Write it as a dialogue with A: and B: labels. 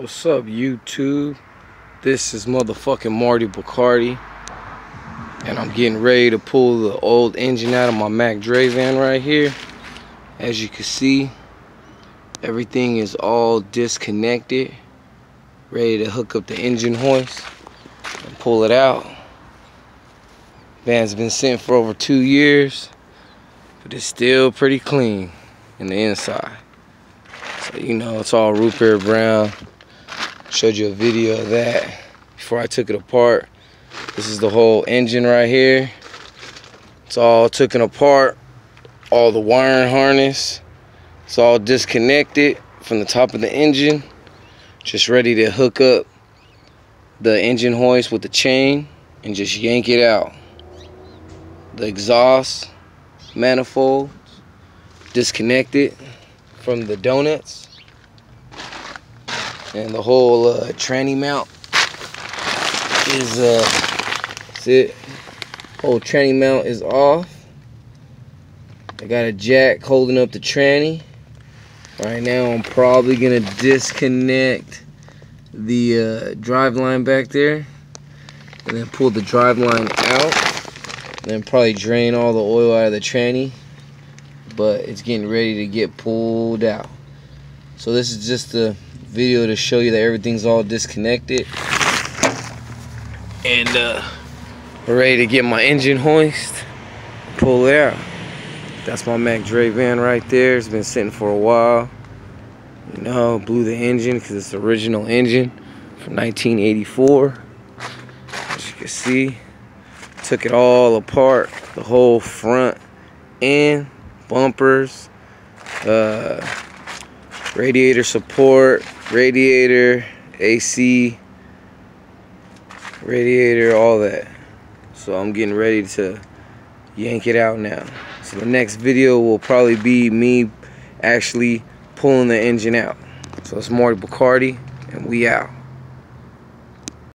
A: What's up, YouTube? This is motherfucking Marty Bacardi. And I'm getting ready to pull the old engine out of my Mac Dre van right here. As you can see, everything is all disconnected. Ready to hook up the engine hoist and pull it out. Van's been sitting for over two years, but it's still pretty clean in the inside. So, you know, it's all root beer brown. Showed you a video of that before I took it apart. This is the whole engine right here. It's all taken apart. All the wiring harness. It's all disconnected from the top of the engine. Just ready to hook up the engine hoist with the chain and just yank it out. The exhaust manifold disconnected from the donuts and the whole uh, tranny mount is uh that's it. Whole tranny mount is off. I got a jack holding up the tranny. Right now I'm probably gonna disconnect the uh, drive line back there and then pull the drive line out. And then probably drain all the oil out of the tranny but it's getting ready to get pulled out. So this is just a video to show you that everything's all disconnected. And uh, we're ready to get my engine hoist pull it out. That's my Mac Dre van right there. It's been sitting for a while. You know blew the engine because it's the original engine from 1984 as you can see took it all apart the whole front end bumpers uh, radiator support radiator, AC, radiator, all that. So I'm getting ready to yank it out now. So the next video will probably be me actually pulling the engine out. So it's Marty Bacardi, and we out.